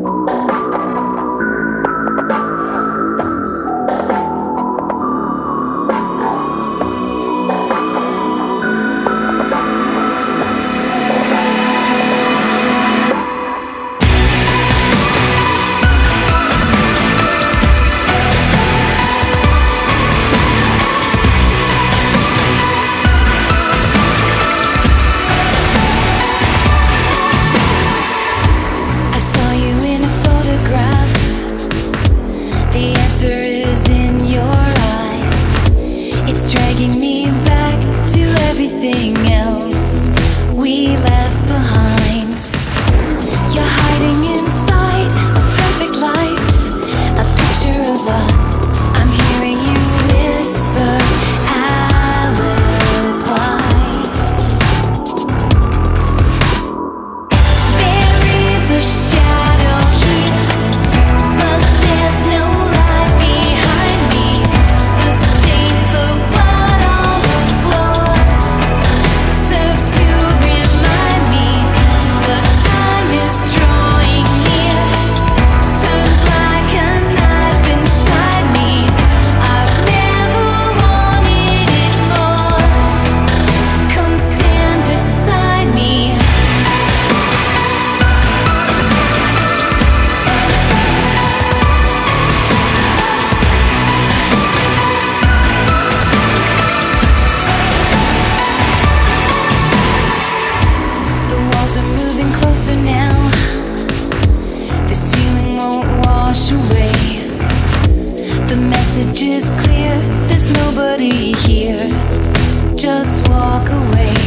Música dragging me back to everything else we left behind. You're hiding inside a perfect life, a picture of us. I'm hearing you whisper. Alibi. There is a nobody here. Just walk away.